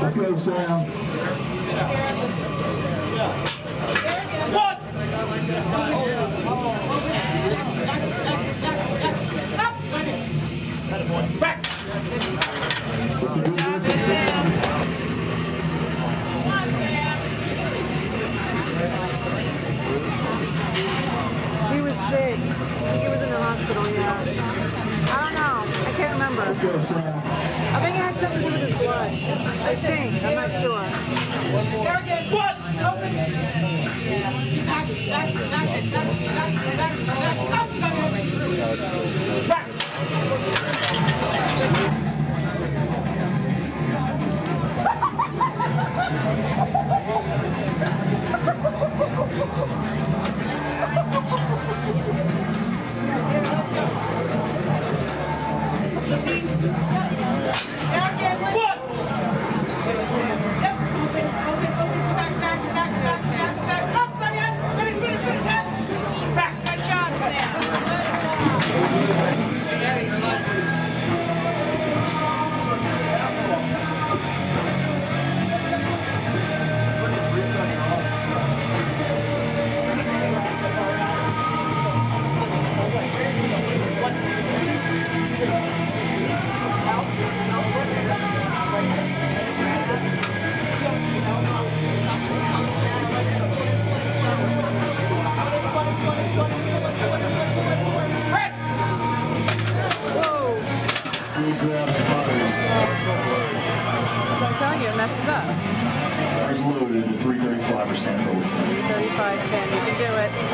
Sam. It's a good win for Sam. He was sick. He was in the hospital, yeah. I don't know. I can't remember. Let's go, Sam. Back! Grab spotters. I'm telling you, it messed it up. Cars loaded at 335 for Sam Goldstein. 35, Sam. You can do it.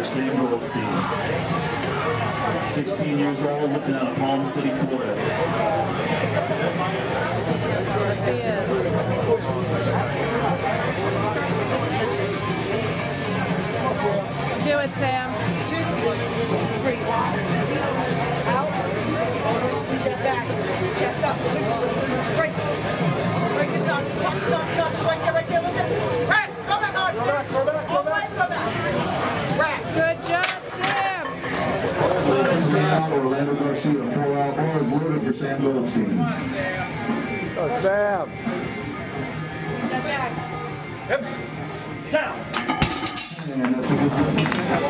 For Sam Goldstein. 16 years old, lived out of Palm City, Florida. Do it, Sam. Three. Out. Squeeze that back. Chest up. Loaded for Sam. Orlando Garcia, four out bars loaded for Sam Goldstein. Oh, Sam. Squeeze that back. And that's a good win for Sam.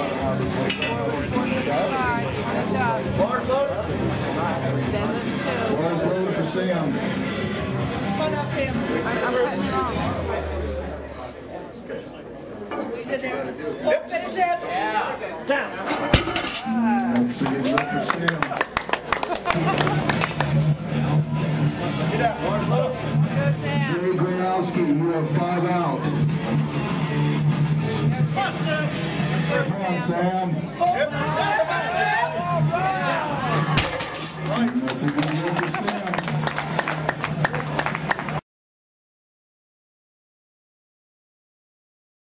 Good up. Bars loaded for Sam. Come on now, Sam. I'm I'm cutting it off. Squeeze it there. Oh, finish it. That's Have five out. Come on, Sam.